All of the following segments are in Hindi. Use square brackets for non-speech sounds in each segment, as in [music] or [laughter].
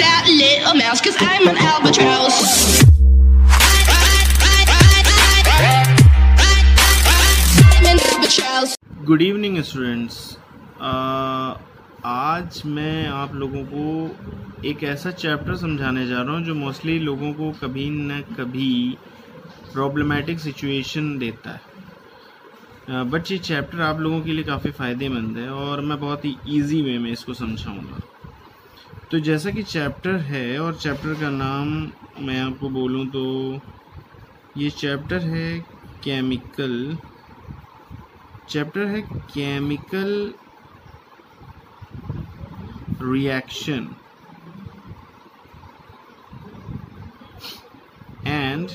that little mouse, cause I'm an albatross. Good evening students आज मैं आप लोगों को एक ऐसा चैप्टर समझाने जा रहा हूँ जो मोस्टली लोगों को कभी न कभी प्रॉब्लमेटिक सिचुएशन देता है। बट ये चैप्टर आप लोगों के लिए काफ़ी फ़ायदेमंद है और मैं बहुत ही ईजी वे में इसको समझाऊँगा। तो जैसा कि चैप्टर है और चैप्टर का नाम मैं आपको बोलूँ तो ये चैप्टर है केमिकल चैप्टर है chemical reaction and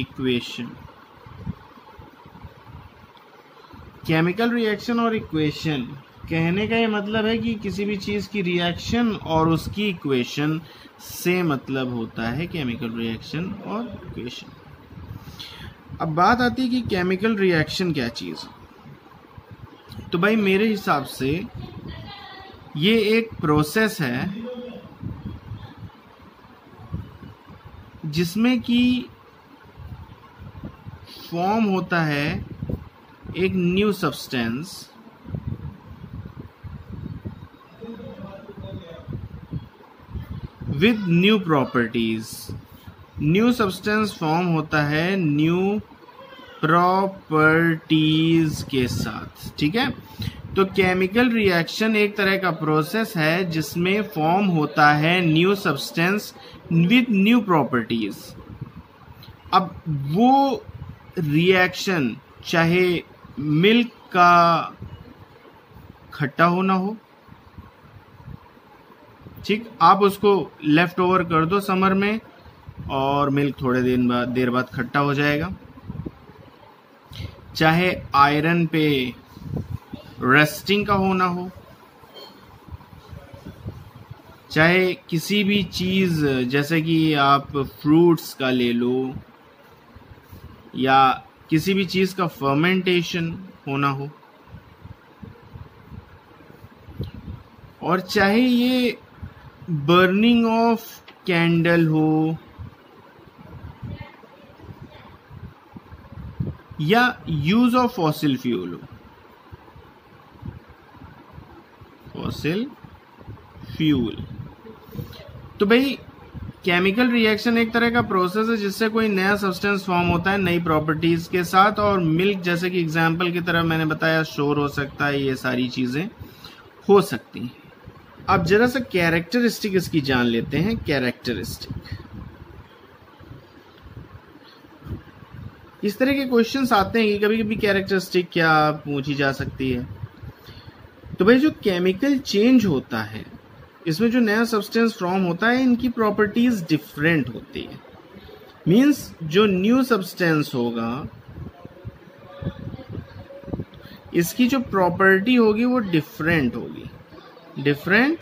equation chemical reaction और इक्वेशन कहने का ये मतलब है कि किसी भी चीज़ की रिएक्शन और उसकी इक्वेशन से मतलब होता है केमिकल रिएक्शन और इक्वेशन अब बात आती है कि केमिकल रिएक्शन क्या चीज़ तो भाई मेरे हिसाब से ये एक प्रोसेस है जिसमें कि फॉर्म होता है एक new substance with new properties. New substance form होता है न्यू प्रॉपर्टीज़ के साथ, ठीक है? तो केमिकल रिएक्शन एक तरह का प्रोसेस है जिसमें फॉर्म होता है new substance with new properties अब वो रिएक्शन चाहे मिल्क का खट्टा होना हो ठीक, आप उसको लेफ़्ट ओवर कर दो समर में और मिल्क थोड़े दिन बाद, देर बाद खट्टा हो जाएगा। चाहे आयरन पे रेस्टिंग का होना हो, चाहे किसी भी चीज़, जैसे कि आप फ्रूट्स का ले लो या किसी भी चीज़ का फर्मेंटेशन होना हो। और चाहे ये बर्निंग ऑफ़ कैंडल हो या यूज़ ऑफ़ फॉसिल फ्यूल हो। Fossil fuel. तो भाई, केमिकल रिएक्शन एक तरह का प्रोसेस है जिससे कोई नया सब्सटेंस फॉर्म होता है, नई प्रॉपर्टीज़ के साथ और मिल्क जैसे कि एग्जांपल की तरह मैंने बताया शोर हो सकता है, ये सारी चीज़ें हो सकती हैं। अब जरा सा कैरेक्टरिस्टिक इसकी जान लेते हैं कैरेक्टरिस्टिक इस तरह के क्वेश्चंस आते हैं कि कभी कभी कैरेक्टरिस्टिक क्या पूछी जा सकती है। तो भाई जो केमिकल चेंज होता है, इसमें जो नया सब्सटेंस फॉर्म होता है, इनकी प्रॉपर्टीज़ डिफरेंट होती है। मींस जो न्यू सब्सटेंस होगा, इसकी जो प्रॉपर्टी होगी वो डिफरेंट होगी। डिफरेंट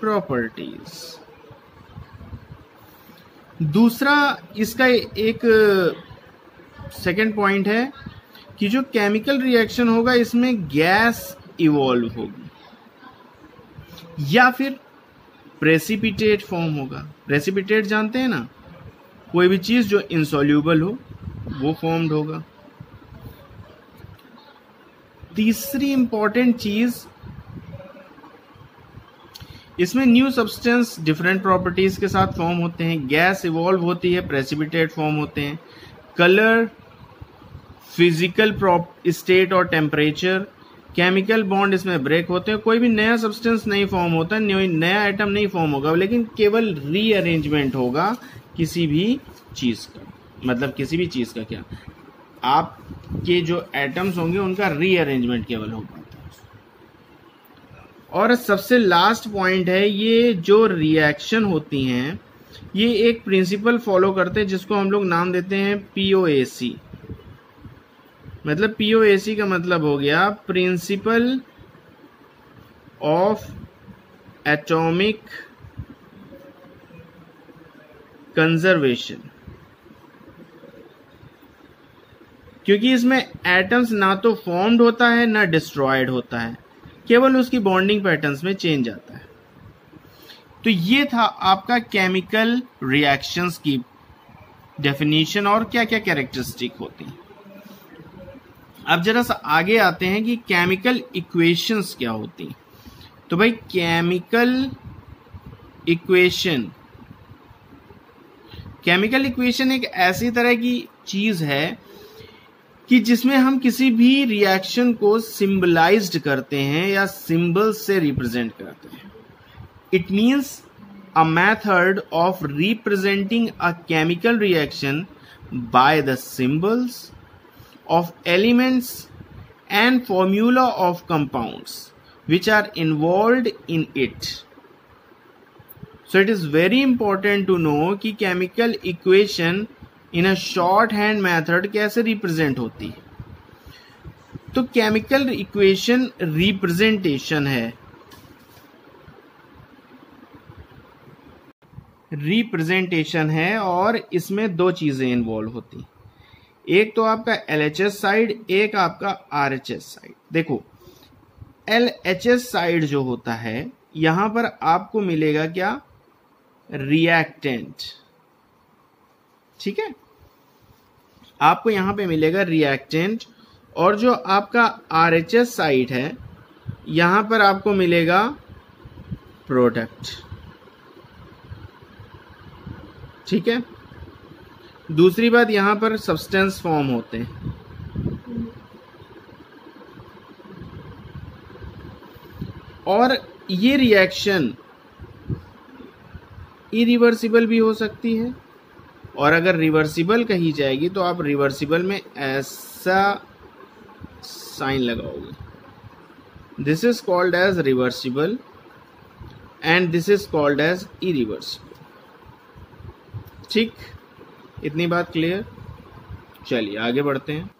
प्रॉपर्टीज़ दूसरा इसका एक सेकेंड पॉइंट है कि जो केमिकल रिएक्शन होगा, इसमें गैस इवॉल्व होगी। या फिर प्रेसिपिटेट फॉर्म होगा। प्रेसिपिटेट जानते हैं ना? कोई भी चीज़ जो इंसॉल्यूबल हो, वो फॉर्म्ड होगा। तीसरी इंपॉर्टेंट चीज़ इसमें न्यू सब्सटेंस डिफरेंट प्रॉपर्टीज़ के साथ फॉर्म होते हैं। गैस इवॉल्व होती है प्रेसिपिटेट फॉर्म होते हैं। कलर फ़िज़िकल प्रॉप स्टेट और टेम्परेचर केमिकल बॉन्ड इसमें ब्रेक होते हैं। कोई भी नया सब्सटेंस नहीं फॉर्म होता नया आइटम नहीं फॉर्म होगा, लेकिन केवल रीअरेंजमेंट होगा किसी भी चीज़ का। मतलब किसी भी चीज़ का क्या? आपके जो एटम्स होंगे, उनका रीअरेंजमेंट केवल हो पाता है और सबसे लास्ट पॉइंट है, ये जो रिएक्शन होती हैं, ये एक प्रिंसिपल फॉलो करते हैं, जिसको हम लोग नाम देते हैं पीओएसी मतलब पीओएसी का मतलब हो गया प्रिंसिपल ऑफ़ एटॉमिक कंजर्वेशन क्योंकि इसमें एटम्स ना तो फॉर्म्ड होता है, ना डिस्ट्रॉयड होता है। केवल उसकी बॉन्डिंग पैटर्न्स में चेंज आता है। तो ये था आपका केमिकल रिएक्शंस की डेफिनेशन और क्या क्या कैरेक्टरिस्टिक होती हैं। अब जरा सा आगे आते हैं कि केमिकल इक्वेशंस क्या होती हैं। तो भाई केमिकल इक्वेशन केमिकल इक्वेशन एक ऐसी तरह की चीज़ है कि जिसमें हम किसी भी रिएक्शन को सिंबलाइज्ड करते हैं या सिंबल से रिप्रेजेंट करते हैं। It means a method of representing a chemical reaction by the symbols of elements and formula of compounds which are involve in it so it is very important to know कि chemical equation in a shorthand method कैसे रिप्रेजेंट होती है? तो केमिकल इक्वेशन रिप्रेजेंटेशन है। रिप्रेजेंटेशन है और इसमें दो चीज़ें इन्वॉल्व होती एक तो आपका एल एच एस साइड एक आपका आर एच एस साइड देखो एल एच एस साइड जो होता है, यहाँ पर आपको मिलेगा क्या? रिएक्टेंट ठीक है? आपको यहाँ पे मिलेगा रिएक्टेंट और जो आपका आर एच एस साइड है, यहाँ पर आपको मिलेगा प्रोडक्ट ठीक है? दूसरी बात, यहाँ पर सब्सटेंस फॉर्म होते हैं। और ये रिएक्शन इरिवर्सिबल भी हो सकती है। और अगर रिवर्सिबल कही जाएगी तो आप रिवर्सिबल में ऐसा साइन लगाओगे। This is called as reversible and this is called as irreversible ठीक? इतनी बात क्लियर चलिए आगे बढ़ते हैं।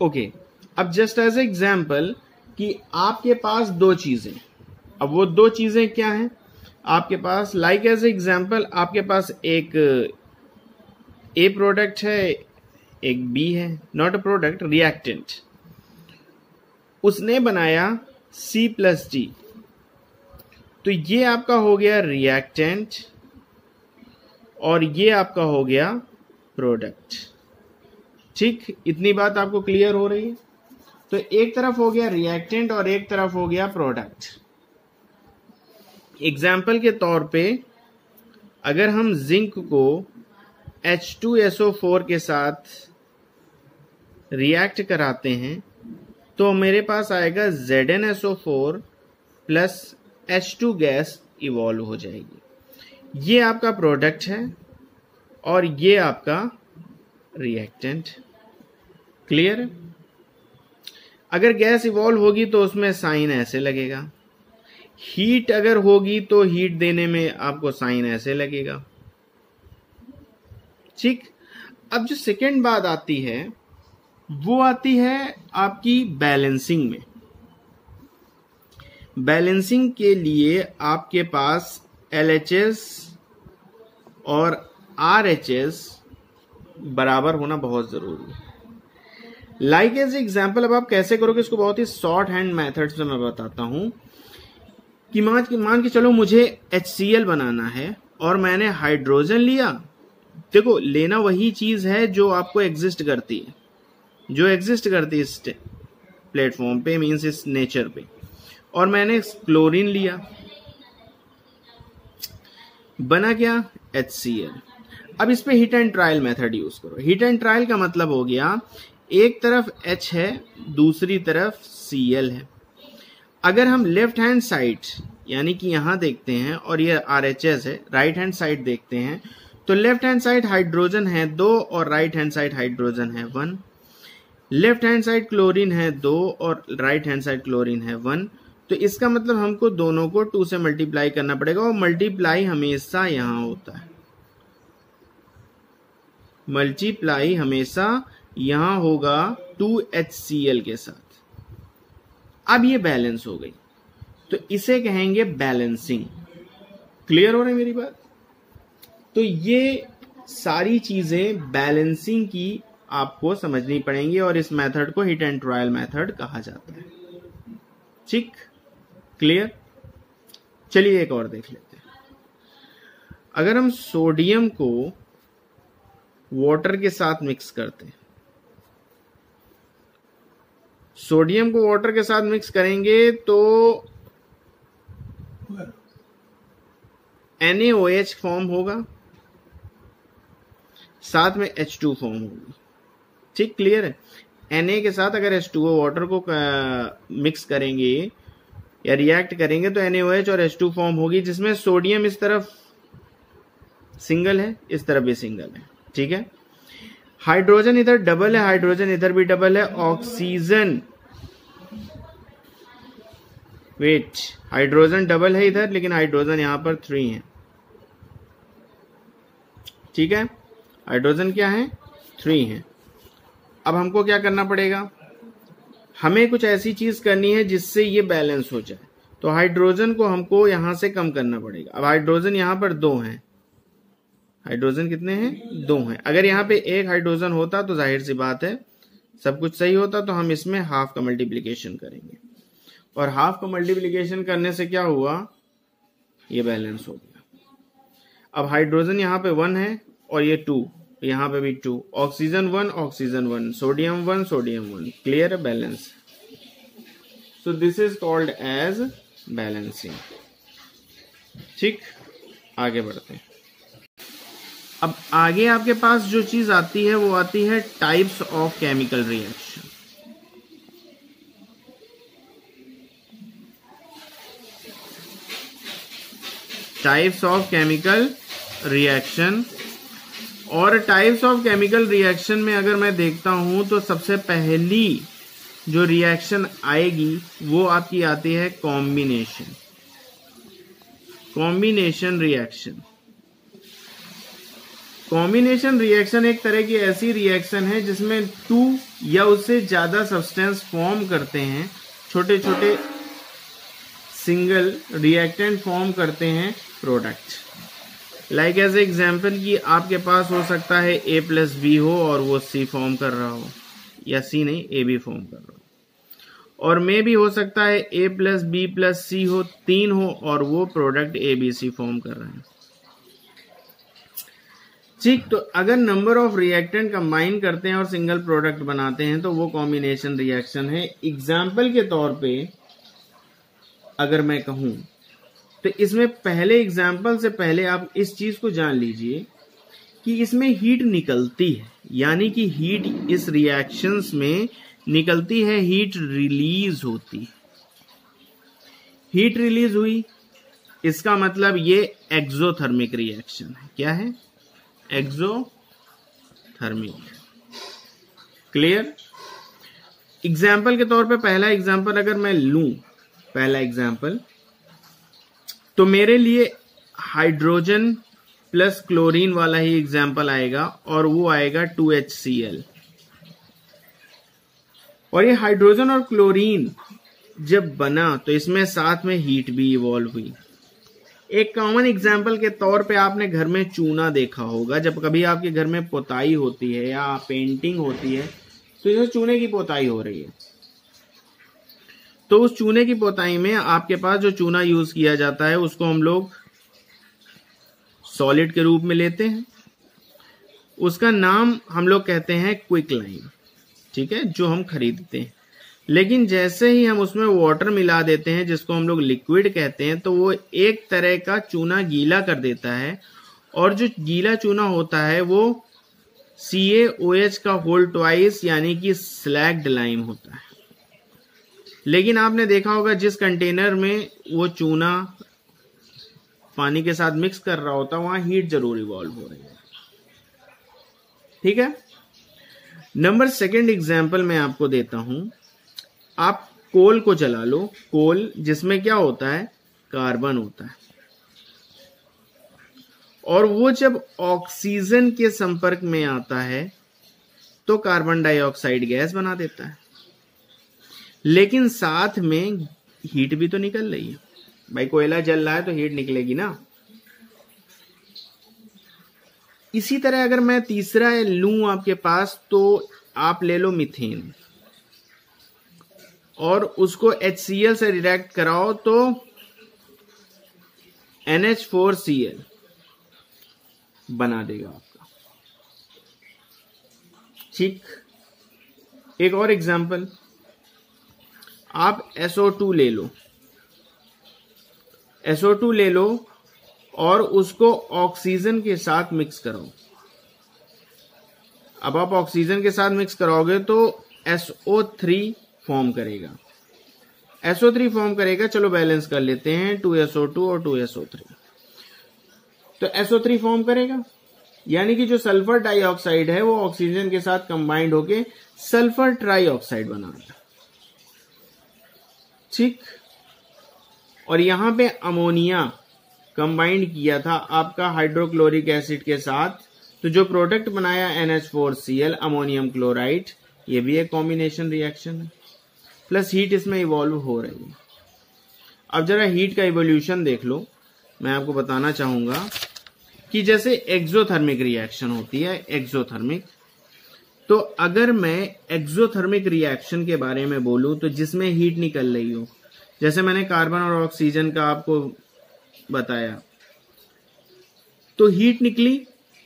ओके okay, अब जस्ट एज एग्ज़ाम्पल कि आपके पास दो चीज़ें। अब वो दो चीज़ें क्या हैं? आपके पास लाइक एज एग्ज़ाम्पल आपके पास एक ए प्रोडक्ट है, एक बी है नॉट अ प्रोडक्ट रिएक्टेंट उसने बनाया सी प्लस डी तो ये आपका हो गया रिएक्टेंट और ये आपका हो गया प्रोडक्ट ठीक, इतनी बात आपको क्लियर हो रही है? तो एक तरफ़ हो गया रिएक्टेंट और एक तरफ़ हो गया प्रोडक्ट एग्ज़ाम्पल के तौर पे, अगर हम जिंक को H2SO4 के साथ रिएक्ट कराते हैं तो मेरे पास आएगा ZnSO4 plus H2 gas evolve हो जाएगी। ये आपका प्रोडक्ट है और ये आपका रिएक्टेंट क्लियर अगर गैस इवॉल्व होगी तो उसमें साइन ऐसे लगेगा। हीट अगर होगी तो हीट देने में आपको साइन ऐसे लगेगा। ठीक। अब जो सेकेंड बात आती है, वो आती है आपकी बैलेंसिंग में। बैलेंसिंग के लिए आपके पास एलएचएस और आर एच एस बराबर होना बहुत ज़रूरी है। लाइक एज एग्ज़ाम्पल अब आप कैसे करोगे इसको बहुत ही शॉर्ट हैंड मेथड से मैं बताता हूँ कि मान के मान के चलो मुझे एचसीएल बनाना है और मैंने हाइड्रोजन लिया देखो, लेना वही चीज़ है जो आपको एग्जिस्ट करती है। जो एग्जिस्ट करती है इस प्लेटफॉर्म पे मीन्स इस नेचर पे। और मैंने क्लोरीन लिया। बना क्या? एच सी एल अब इस पे hit and trial method use करो। हिट एंड ट्रायल का मतलब हो गया, एक तरफ़ H है, दूसरी तरफ़ Cl है। अगर हम लेफ़्ट हैंड साइड यानी कि यहाँ देखते हैं, और ये आर एच एस है राइट हैंड साइड देखते हैं तो लेफ़्ट हैंड साइड हाइड्रोजन है दो और राइट हैंड साइड हाइड्रोजन है one. Left hand side chlorine है दो और राइट हैंड साइड क्लोरीन है वन। तो इसका मतलब हमको दोनों को टू से मल्टीप्लाई करना पड़ेगा और मल्टीप्लाई हमेशा यहाँ होता है। मल्टीप्लाई हमेशा यहाँ होगा टू एच सी एल के साथ। अब ये बैलेंस हो गई। तो इसे कहेंगे बैलेंसिंग। क्लियर हो रही मेरी बात? तो ये सारी चीज़ें बैलेंसिंग की आपको समझनी पड़ेंगी और इस मेथड को हिट एंड ट्रायल मेथड कहा जाता है। ठीक? क्लियर चलिए एक और देख लेते हैं। अगर हम सोडियम को वाटर के साथ मिक्स करते हैं सोडियम को वाटर के साथ मिक्स करेंगे तो NaOH फॉर्म होगा। साथ में एच टू फॉर्म होगी। ठीक क्लियर है? Na के साथ अगर H2O वाटर को मिक्स करेंगे या रिएक्ट करेंगे तो NaOH और एच टू फॉर्म होगी, जिसमें सोडियम इस तरफ़ सिंगल है, इस तरफ़ भी सिंगल है। ठीक है? हाइड्रोजन इधर डबल है हाइड्रोजन इधर भी डबल है ऑक्सीजन वेट हाइड्रोजन डबल है इधर, लेकिन हाइड्रोजन यहाँ पर थ्री है। ठीक है? हाइड्रोजन क्या है? थ्री है। अब हमको क्या करना पड़ेगा? हमें कुछ ऐसी चीज़ करनी है जिससे ये बैलेंस हो जाए। तो हाइड्रोजन को हमको यहाँ से कम करना पड़ेगा। अब हाइड्रोजन यहाँ पर दो हैं। हाइड्रोजन कितने हैं? दो हैं। अगर यहाँ पे एक हाइड्रोजन होता तो ज़ाहिर सी बात है, सब कुछ सही होता तो हम इसमें हाफ़ का मल्टीप्लीकेशन करेंगे। और हाफ़ का मल्टीप्लीकेशन करने से क्या हुआ? ये बैलेंस हो गया। अब हाइड्रोजन यहाँ पे वन है। और ये टू यहाँ पे भी two oxygen one oxygen one sodium one sodium one clear balance so this is called as balancing ठीक? आगे बढ़ते हैं. अब आगे आपके पास जो चीज़ आती है, वो आती है types of chemical reaction types of chemical reaction और टाइप्स ऑफ़ केमिकल रिएक्शन में अगर मैं देखता हूँ तो सबसे पहली जो रिएक्शन आएगी, वो आपकी आती है combination combination reaction combination reaction एक तरह की ऐसी रिएक्शन है जिसमें टू या उससे ज़्यादा सब्सटेंस फॉर्म करते हैं. छोटे छोटे सिंगल रिएक्टेंट फॉर्म करते हैं प्रोडक्ट लाइक एज एग्ज़ाम्पल कि आपके पास हो सकता है ए प्लस बी हो और वो सी फॉर्म कर रहा हो, या सी नहीं ए बी फॉर्म कर रहा हो। और मे भी हो सकता है A plus B plus C हो, तीन हो और वो product A B C form कर रहे हैं। ठीक तो अगर नंबर ऑफ़ रिएक्टेंट कंबाइन करते हैं और सिंगल प्रोडक्ट बनाते हैं तो वो कॉम्बिनेशन रिएक्शन है। एग्ज़ाम्पल के तौर पे, अगर मैं कहूँ तो इसमें पहले एग्ज़ाम्पल से पहले आप इस चीज़ को जान लीजिए कि इसमें हीट निकलती है। यानी कि हीट इस रिएक्शंस में निकलती है हीट रिलीज़ होती है। हीट रिलीज़ हुई। इसका मतलब ये एक्सोथर्मिक रिएक्शन है। क्या है? एक्सोथर्मिक क्लियर एग्ज़ाम्पल के तौर पे पहला एग्ज़ाम्पल अगर मैं लूँ, पहला एग्ज़ाम्पल तो मेरे लिए हाइड्रोजन प्लस क्लोरीन वाला ही एग्ज़ाम्पल आएगा और वो आएगा टू एच सी एल और ये हाइड्रोजन और क्लोरीन जब बना तो इसमें साथ में हीट भी इवॉल्व हुई। एक कॉमन एग्ज़ाम्पल के तौर पे आपने घर में चूना देखा होगा। जब कभी आपके घर में पोताई होती है या पेंटिंग होती है तो जैसे चूने की पोताई हो रही है। तो उस चूने की पोताई में आपके पास जो चूना यूज़ किया जाता है, उसको हम लोग सॉलिड के रूप में लेते हैं। उसका नाम हम लोग कहते हैं क्विक लाइन, ठीक है, जो हम खरीदते हैं। लेकिन जैसे ही हम उसमें वाटर मिला देते हैं, जिसको हम लोग लिक्विड कहते हैं तो वो एक तरह का चूना गीला कर देता है। और जो गीला चूना होता है, वो सी ओ एच का होल ट्वाइस यानी कि स्लैग्ड लाइम होता है। लेकिन आपने देखा होगा जिस कंटेनर में वो चूना पानी के साथ मिक्स कर रहा होता है वहाँ हीट ज़रूर इवॉल्व हो रही है। ठीक है? नंबर सेकंड एग्ज़ाम्पल मैं आपको देता हूँ। आप कोल को जला लो। कोल जिसमें क्या होता है? कार्बन होता है। और वो जब ऑक्सीजन के संपर्क में आता है तो कार्बन डाइऑक्साइड गैस बना देता है। लेकिन साथ में हीट भी तो निकल रही है। भाई, कोयला जल रहा है तो हीट निकलेगी ना। इसी तरह अगर मैं तीसरा लू आपके पास तो आप ले लो मिथेन। और उसको एच से रिएक्ट कराओ तो एनएच फोर सी एल बना देगा आपका। ठीक? एक और एग्जांपल आप SO2 ले लो। SO2 ले लो और उसको ऑक्सीजन के साथ मिक्स करो अब आप ऑक्सीजन के साथ मिक्स कराओगे तो SO3 फॉर्म करेगा। SO3 फॉर्म करेगा, चलो बैलेंस कर लेते हैं 2SO2 और 2SO3 तो SO3 फॉर्म करेगा। यानी कि जो सल्फ़र डाइऑक्साइड है, वो ऑक्सीजन के साथ कंबाइंड होके सल्फ़र ट्राइऑक्साइड बनाता ठीक और यहाँ पे अमोनिया कंबाइंड किया था आपका हाइड्रोक्लोरिक एसिड के साथ। तो जो प्रोडक्ट बनाया NH4Cl अमोनियम क्लोराइड ये भी एक कॉम्बिनेशन रिएक्शन है। प्लस हीट इसमें इवॉल्व हो रही है। अब जरा हीट का इवोल्यूशन देख लो। मैं आपको बताना चाहूँगा कि जैसे एक्सोथर्मिक रिएक्शन होती है एक्सोथर्मिक तो अगर मैं एक्सोथर्मिक रिएक्शन के बारे में बोलूँ तो जिसमें हीट निकल रही हो, जैसे मैंने कार्बन और ऑक्सीजन का आपको बताया तो हीट निकली,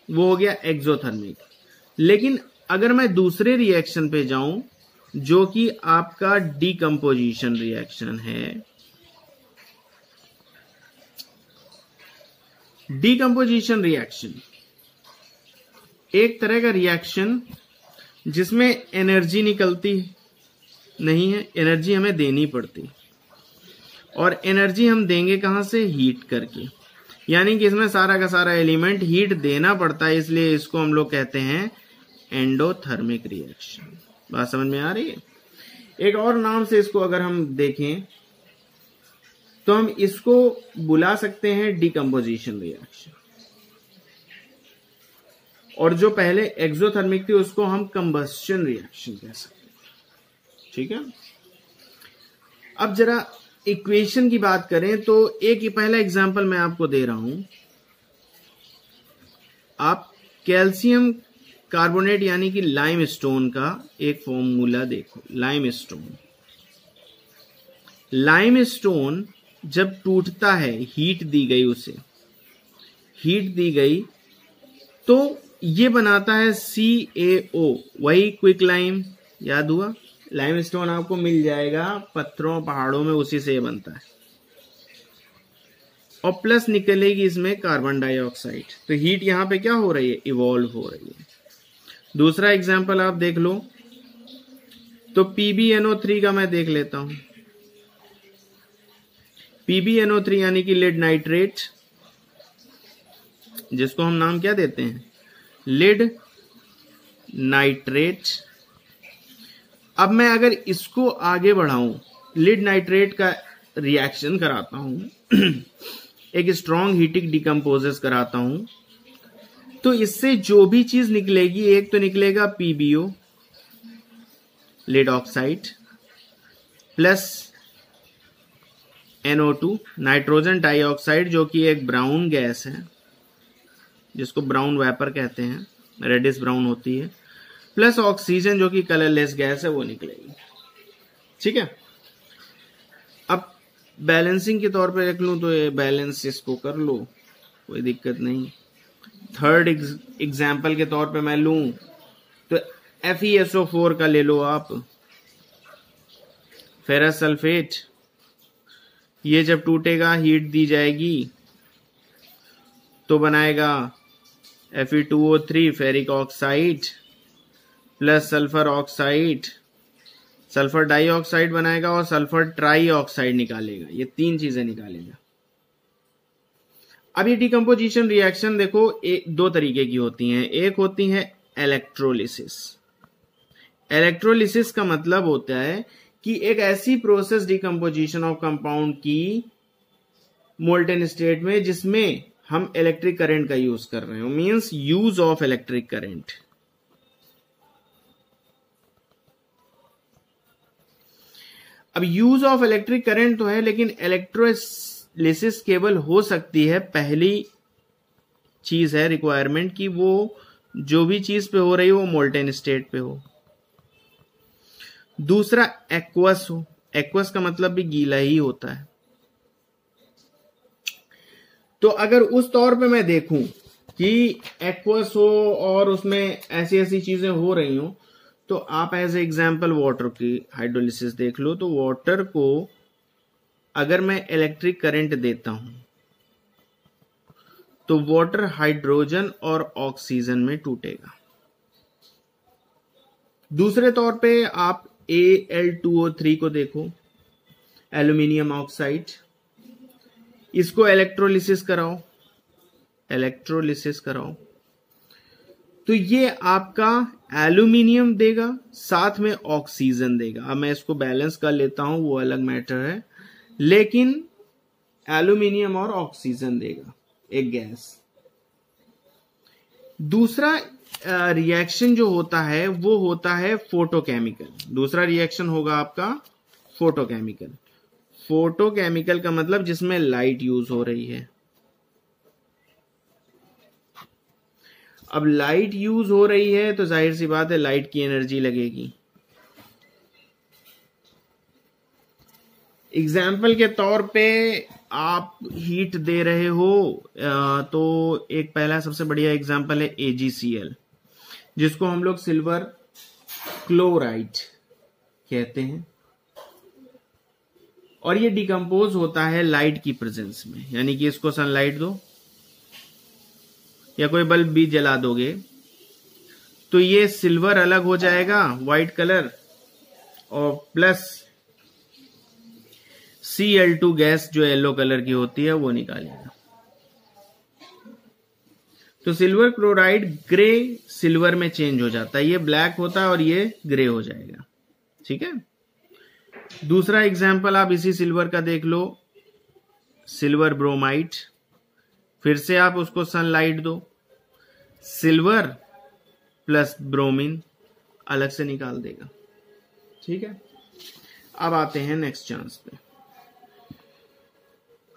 वो हो गया एक्सोथर्मिक लेकिन अगर मैं दूसरे रिएक्शन पे जाऊँ, जो कि आपका डीकम्पोजिशन रिएक्शन है डीकम्पोजिशन रिएक्शन एक तरह का रिएक्शन जिसमें एनर्जी निकलती नहीं है, एनर्जी हमें देनी पड़ती। और एनर्जी हम देंगे कहाँ से? हीट करके। यानी कि इसमें सारा का सारा एलिमेंट हीट देना पड़ता है, इसलिए इसको हम लोग कहते हैं एंडोथर्मिक रिएक्शन। बात समझ में आ रही है? एक और नाम से इसको अगर हम देखें तो हम इसको बुला सकते हैं डिकम्पोजिशन रिएक्शन। और जो पहले एक्सोथर्मिक थी, उसको हम कंबस्टन रिएक्शन कह सकते ठीक है? अब जरा इक्वेशन की बात करें तो एक पहला एग्जांपल मैं आपको दे रहा हूँ। आप कैल्शियम कार्बोनेट यानी कि लाइम स्टोन का एक फॉर्मूला देखो। लाइम स्टोन लाइम स्टोन जब टूटता है हीट दी गई उसे हीट दी गई तो ये बनाता है सी ए ओ वही क्विक लाइम याद हुआ? लाइम स्टोन आपको मिल जाएगा, पत्थरों पहाड़ों में उसी से बनता है। और प्लस निकलेगी इसमें कार्बन डाइऑक्साइड तो हीट यहाँ पे क्या हो रही है? इवॉल्व हो रही है। दूसरा एग्ज़ाम्पल आप देख लो। तो PbNO3 का मैं देख लेता हूँ। PbNO3 यानी कि लेड नाइट्रेट जिसको हम नाम क्या देते हैं? Lead nitrate. अब मैं अगर इसको आगे बढ़ाऊं, लिड नाइट्रेट का रिएक्शन कराता हूँ, [clears throat] एक स्ट्रॉन्ग हीटिक डिकम्पोजेस कराता हूँ तो इससे जो भी चीज़ निकलेगी, एक तो निकलेगा PbO lead oxide plus NO2 nitrogen dioxide जो कि एक ब्राउन गैस है। जिसको ब्राउन वेपर कहते हैं रेडिस ब्राउन होती है प्लस ऑक्सीजन जो कि कलरलेस गैस है, वो निकलेगी। ठीक है? अब बैलेंसिंग के तौर पे रख लूँ तो ये बैलेंस इसको कर लो, कोई दिक्कत नहीं। थर्ड एग्ज़ाम्पल के तौर पे मैं लूँ तो F E S O four का ले लो आप। फेरस सल्फेट ये जब टूटेगा हीट दी जाएगी तो बनाएगा F E two O three ferric oxide plus sulphur oxide sulphur dioxide बनाएगा और सल्फ़र ट्राई ऑक्साइड निकालेगा। ये तीन चीज़ें निकालेगा। अब ये डिकम्पोजिशन रिएक्शन देखो एक दो तरीके की होती हैं। एक होती है इलेक्ट्रोलिसिस इलेक्ट्रोलिसिस का मतलब होता है कि एक ऐसी प्रोसेस डिकम्पोजिशन ऑफ़ कंपाउंड की मोल्टेन स्टेट में जिसमें हम इलेक्ट्रिक करंट का यूज़ कर रहे हो। Means use of electric current अब यूज़ ऑफ़ इलेक्ट्रिक करंट तो है, लेकिन इलेक्ट्रोलिसिस केवल हो सकती है, पहली चीज़ है रिक्वायरमेंट कि वो जो भी चीज़ पे हो रही हो, वो मोल्टेन स्टेट पे हो। दूसरा एक्वस हो। एक्वस का मतलब भी गीला ही होता है। तो अगर उस तौर पे मैं देखूँ कि एक्वस हो और उसमें ऐसी ऐसी चीज़ें हो रही हो तो आप एज एग्ज़ाम्पल वाटर की हाइड्रोलिसिस देख लो तो वाटर को अगर मैं इलेक्ट्रिक करंट देता हूँ तो वाटर हाइड्रोजन और ऑक्सीजन में टूटेगा। दूसरे तौर पे आप A L two O three को देखो एल्यूमिनियम ऑक्साइड इसको इलेक्ट्रोलिसिस कराओ। इलेक्ट्रोलिसिस कराओ। तो ये आपका एल्यूमिनियम देगा, साथ में ऑक्सीजन देगा। अब मैं इसको बैलेंस कर लेता हूँ, वो अलग मैटर है। लेकिन एल्यूमिनियम और ऑक्सीजन देगा, एक गैस दूसरा रिएक्शन जो होता है, वो होता है फोटोकेमिकल दूसरा रिएक्शन होगा आपका फोटोकेमिकल फोटोकेमिकल का मतलब जिसमें लाइट यूज़ हो रही है। अब लाइट यूज़ हो रही है तो ज़ाहिर सी बात है लाइट की एनर्जी लगेगी। एग्ज़ाम्पल के तौर पे आप हीट दे रहे हो तो एक पहला सबसे बढ़िया एग्ज़ाम्पल है एजीसीएल जिसको हम लोग सिल्वर क्लोराइड कहते हैं। और ये डिकम्पोज होता है लाइट की प्रेजेंस में। यानी कि इसको सनलाइट दो। या कोई बल्ब भी जला दोगे तो ये सिल्वर अलग हो जाएगा व्हाइट कलर और plus C L two gas जो येलो कलर की होती है, वो निकालेगा। तो सिल्वर क्लोराइड ग्रे सिल्वर में चेंज हो जाता है। ये ब्लैक होता है और ये ग्रे हो जाएगा। ठीक है? दूसरा एग्ज़ाम्पल आप इसी सिल्वर का देख लो सिल्वर ब्रोमाइट फिर से आप उसको सनलाइट दो। सिल्वर प्लस ब्रोमीन अलग से निकाल देगा। ठीक है? अब आते हैं नेक्स्ट चांस पे।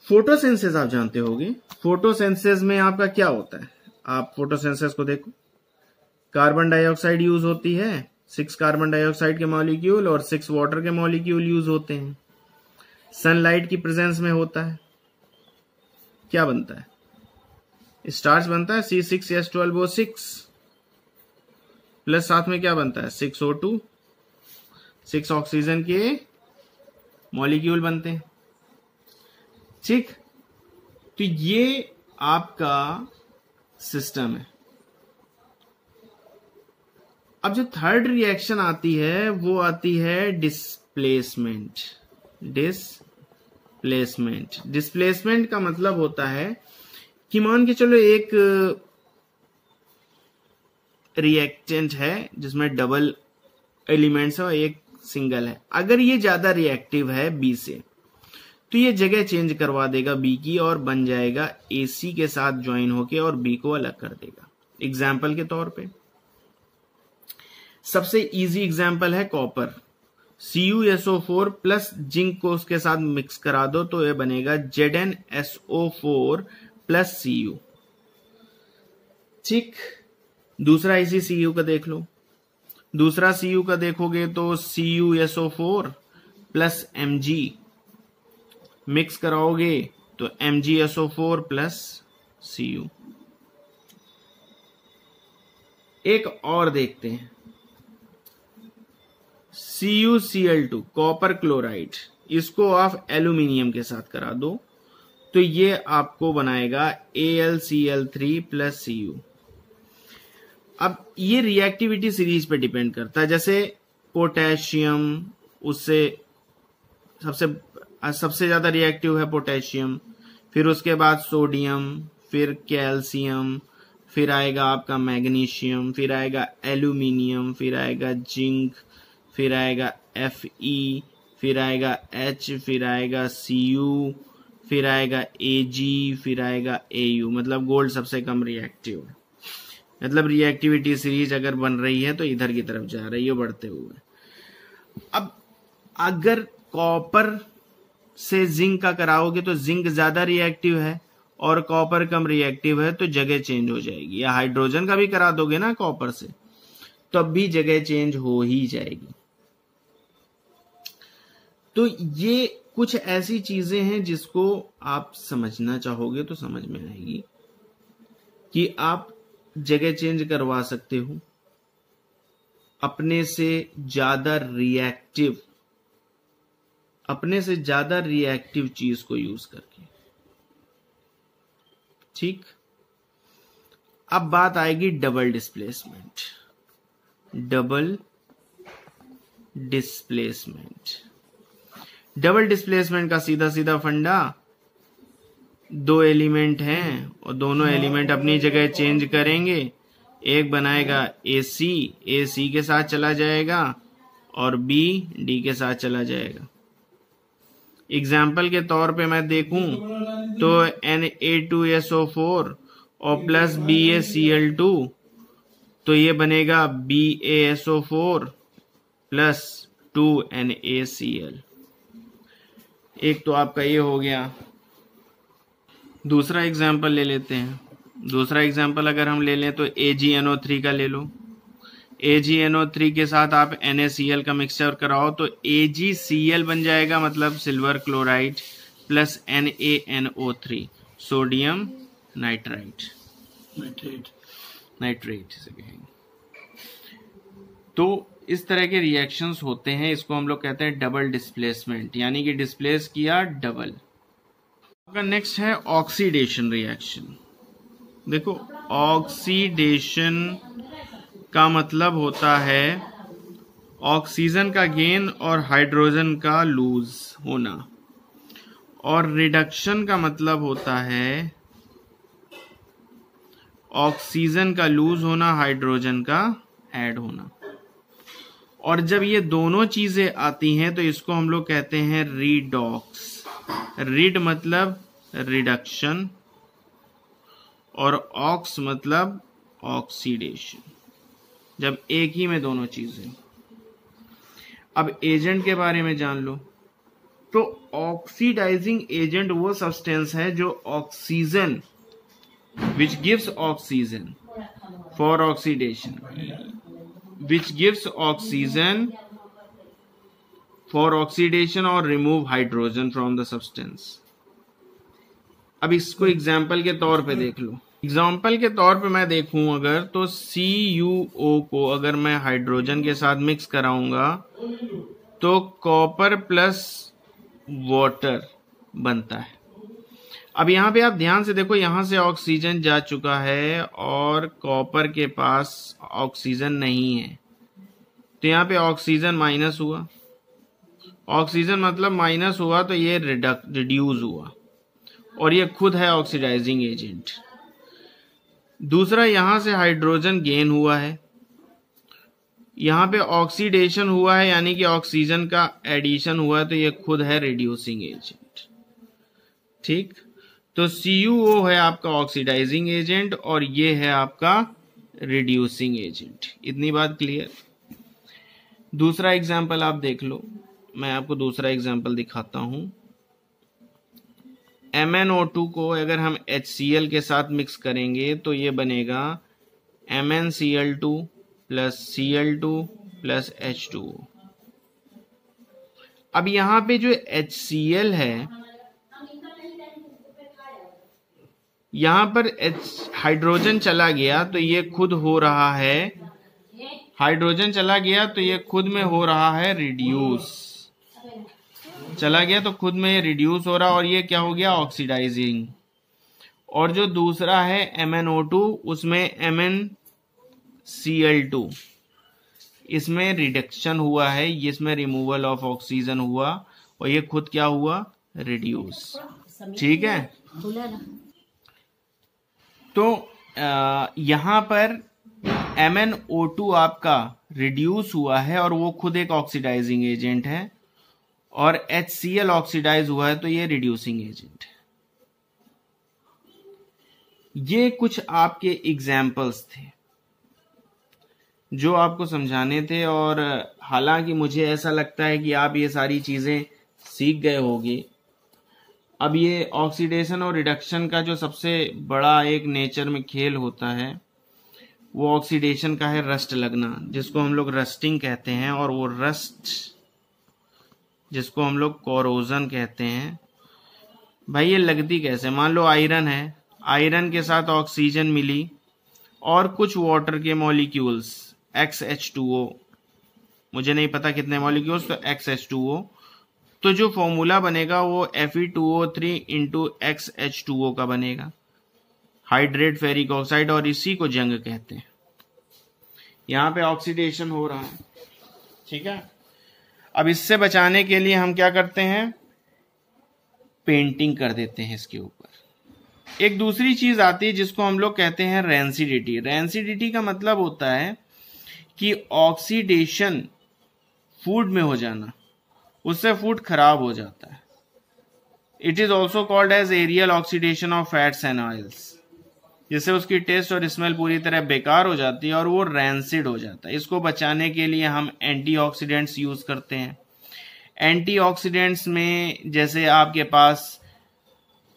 फोटोसेंसेस आप जानते होगे। फोटोसेंसेस में आपका क्या होता है? आप फोटोसेंसेस को देखो। कार्बन डाइऑक्साइड यूज़ होती है। सिक्स कार्बन डाइऑक्साइड के मॉलिक्यूल और सिक्स वाटर के मॉलिक्यूल यूज़ होते हैं। सनलाइट की प्रेजेंस में होता है। क्या बनता है? स्टार्च बनता है C six S twelve O six plus साथ में क्या बनता है? Six O two six oxygen के मॉलिक्यूल बनते हैं। ठीक? तो ये आपका सिस्टम है। अब जो थर्ड रिएक्शन आती है, वो आती है डिस्प्लेसमेंट डिस्प्लेसमेंट डिस्प्लेसमेंट का मतलब होता है कि मान के चलो एक रिएक्टेंट है, जिसमें डबल एलिमेंट्स है और एक सिंगल है। अगर ये ज़्यादा रिएक्टिव है बी से तो ये जगह चेंज करवा देगा बी की और बन जाएगा ए सी के साथ ज्वाइन होके और बी को अलग कर देगा। एग्ज़ाम्पल के तौर पे। सबसे इजी एग्ज़ाम्पल है copper C U S O four plus zinc को उसके साथ मिक्स करा दो तो ये बनेगा Z N S O four plus C U ठीक? दूसरा इसी सी यू का देख लो. दूसरा सी यू का देखोगे तो C U S O four plus M G mix कराओगे तो M G S O four plus C U एक और देखते हैं. C U C L two copper chloride इसको आप एल्यूमिनियम के साथ करा दो। तो ये आपको बनाएगा A L C L three plus C U अब ये रिएक्टिविटी सीरीज़ पे डिपेंड करता है। जैसे पोटेशियम उससे सबसे सबसे ज़्यादा रिएक्टिव है पोटेशियम फिर उसके बाद सोडियम फिर कैल्शियम फिर आएगा आपका मैग्नीशियम फिर आएगा एल्यूमिनियम फिर आएगा जिंक फिर आएगा एफ़ ई फिर आएगा एच फिर आएगा सी यू फिर आएगा ए जी फिर आएगा ए यू मतलब गोल्ड सबसे कम रिएक्टिव है। मतलब रिएक्टिविटी सीरीज़ अगर बन रही है तो इधर की तरफ़ जा रही है बढ़ते हुए। अब अगर कॉपर से जिंक का कराओगे तो जिंक ज़्यादा रिएक्टिव है और कॉपर कम रिएक्टिव है तो जगह चेंज हो जाएगी। या हाइड्रोजन का भी करा दोगे ना कॉपर से तब भी जगह चेंज हो ही जाएगी। तो ये कुछ ऐसी चीज़ें हैं जिसको आप समझना चाहोगे तो समझ में आएगी कि आप जगह चेंज करवा सकते हो। अपने से ज़्यादा रिएक्टिव अपने से ज़्यादा रिएक्टिव चीज़ को यूज़ करके। ठीक? अब बात आएगी double displacement double displacement double displacement का सीधा सीधा फंडा। दो एलिमेंट हैं और दोनों एलिमेंट अपनी जगह चेंज करेंगे। एक बनाएगा ए सी ए सी के साथ चला जाएगा और बी डी के साथ चला जाएगा। एग्ज़ाम्पल के तौर पे मैं देखूँ तो N A two S O four और plus B A C L two तो ये बनेगा B A S O four plus two N A C L एक तो आपका ये हो गया। दूसरा एग्ज़ाम्पल ले लेते हैं। दूसरा एग्ज़ाम्पल अगर हम ले लें तो A G N O three का ले लो। ए जी एन ओ थ्री के साथ आप एन ए सी एल का मिक्सचर कराओ तो ए जी सी एल बन जाएगा मतलब silver chloride plus N A N O three sodium nitrite. Nitrate. Nitrate से कहेंगे। तो इस तरह के रिएक्शंस होते हैं, इसको हम लोग कहते हैं डबल डिस्प्लेसमेंट यानी कि डिस्प्लेस किया डबल आपका नेक्स्ट है ऑक्सीडेशन रिएक्शन देखो ऑक्सीडेशन का मतलब होता है ऑक्सीजन का गेन और हाइड्रोजन का लूज होना. और रिडक्शन का मतलब होता है ऑक्सीजन का लूज होना हाइड्रोजन का ऐड होना. और जब ये दोनों चीज़ें आती हैं तो इसको हम लोग कहते हैं रीडॉक्स रिड मतलब रिडक्शन और ऑक्स मतलब ऑक्सीडेशन जब एक ही में दोनों चीज़ें। अब एजेंट के बारे में जान लो। तो ऑक्सीडाइजिंग एजेंट वो सब्सटेंस है जो oxygen which gives oxygen for oxidation which gives oxygen for oxidation और remove hydrogen from the substance अब इसको एग्ज़ाम्पल के तौर पे देख लो। एग्ज़ाम्पल के तौर पे मैं देखूँ अगर तो सी यू ओ को अगर मैं हाइड्रोजन के साथ मिक्स कराऊँगा तो कॉपर प्लस वाटर बनता है। अब यहाँ पे आप ध्यान से देखो, यहाँ से ऑक्सीजन जा चुका है और कॉपर के पास ऑक्सीजन नहीं है। तो यहाँ पे ऑक्सीजन माइनस हुआ। ऑक्सीजन मतलब माइनस हुआ तो ये रिड्यूस हुआ। और ये खुद है ऑक्सीडाइजिंग एजेंट। दूसरा, यहाँ से हाइड्रोजन गेन हुआ है। यहाँ पे ऑक्सीडेशन हुआ है, यानी कि ऑक्सीजन का एडिशन हुआ है तो ये खुद है रिड्यूसिंग एजेंट। ठीक? तो CuO है आपका ऑक्सीडाइजिंग एजेंट और ये है आपका रिड्यूसिंग एजेंट इतनी बात क्लियर दूसरा एग्ज़ाम्पल आप देख लो। मैं आपको दूसरा एग्ज़ाम्पल दिखाता हूँ। MnO2 को अगर हम HCl के साथ मिक्स करेंगे तो ये बनेगा MnCl2 plus Cl2 plus H2O अब यहाँ पे जो HCl है यहाँ पर एच हाइड्रोजन चला गया तो ये खुद हो रहा है। हाइड्रोजन चला गया तो ये खुद में हो रहा है रिड्यूस चला गया तो खुद में रिड्यूस हो रहा और ये क्या हो गया? ऑक्सीडाइजिंग और जो दूसरा है MnO2 उसमें MnCl2 इसमें रिडक्शन हुआ है, इसमें रिमूवल ऑफ़ ऑक्सीजन हुआ और ये खुद क्या हुआ? रिड्यूस ठीक है? तो यहाँ पर MnO2 आपका रिड्यूस हुआ है और वो खुद एक ऑक्सीडाइजिंग एजेंट है और एल ऑक्सीडाइज हुआ है तो ये रिड्यूसिंग एजेंट है। ये कुछ आपके एग्जाम्पल्स थे जो आपको समझाने थे और हालाँकि मुझे ऐसा लगता है कि आप ये सारी चीज़ें सीख गए होगी। अब ये ऑक्सीडेशन और रिडक्शन का जो सबसे बड़ा एक नेचर में खेल होता है, वो ऑक्सीडेशन का है रस्ट लगना, जिसको हम लोग रस्टिंग कहते हैं, और वो रस्ट जिसको हम लोग कोरोजन कहते हैं। भाई ये लगती कैसे? मान लो आयरन है आयरन के साथ ऑक्सीजन मिली, और कुछ वाटर के molecules x H two O मुझे नहीं पता कितने मॉलिक्यूल्स तो एक्स एच टू ओ तो जो फॉर्मूला बनेगा वो F E two O three into x H two O का बनेगा। हाइड्रेट फेरिक ऑक्साइड और इसी को जंग कहते हैं। यहाँ पे ऑक्सीडेशन हो रहा है। ठीक है? अब इससे बचाने के लिए हम क्या करते हैं? पेंटिंग कर देते हैं इसके ऊपर। एक दूसरी चीज़ आती है जिसको हम लोग कहते हैं रेंसिडिटी रेंसिडिटी का मतलब होता है कि ऑक्सीडेशन फ़ूड में हो जाना। उससे फ़ूड खराब हो जाता है। It is also called as aerial oxidation of fats and oils जिससे उसकी टेस्ट और स्मेल पूरी तरह बेकार हो जाती है और वो रैंसिड हो जाता है। इसको बचाने के लिए हम एंटीऑक्सीडेंट्स यूज़ करते हैं। एंटीऑक्सीडेंट्स में जैसे आपके पास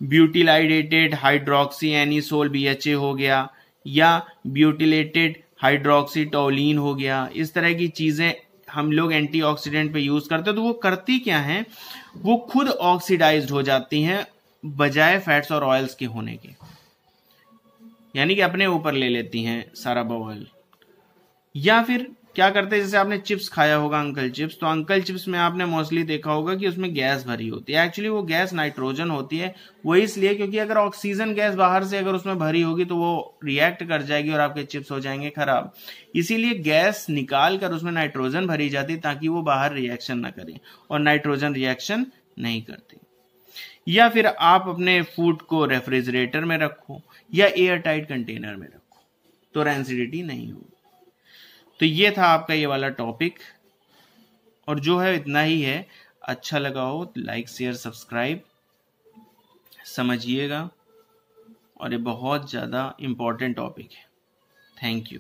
ब्यूटिलाइडेटेड हाइड्रोक्सी एनिसोल बी हो गया या ब्यूटिलेटेड हाइड्रोक्सीटोलिन हो गया। इस तरह की चीज़ें हम लोग एंटीऑक्सीडेंट पे यूज़ करते हैं तो वो करती क्या है? वो खुद ऑक्सीडाइज हो जाती हैं बजाय फैट्स और ऑयल्स के होने के। यानी कि अपने ऊपर ले लेती हैं सारा बॉयल। या फिर क्या करते हैं? जैसे आपने चिप्स खाया होगा, अंकल चिप्स तो अंकल चिप्स में आपने मोस्टली देखा होगा कि उसमें गैस भरी होती है। एक्चुअली वो गैस नाइट्रोजन होती है। वो इसलिए क्योंकि अगर ऑक्सीजन गैस बाहर से अगर उसमें भरी होगी तो वो रिएक्ट कर जाएगी और आपके चिप्स हो जाएँगे खराब। इसीलिए गैस निकाल कर उसमें नाइट्रोजन भरी जाती ताकि वो बाहर रिएक्शन ना करें और नाइट्रोजन रिएक्शन नहीं करती। या फिर आप अपने फ़ूड को रेफ्रिजरेटर में रखो या एयर टाइट कंटेनर में रखो तो रेंसिडिटी नहीं होगी। तो ये था आपका ये वाला टॉपिक और जो है, इतना ही है। अच्छा लगा हो तो लाइक शेयर सब्सक्राइब समझिएगा। और ये बहुत ज़्यादा इम्पोर्टेंट टॉपिक है। Thank you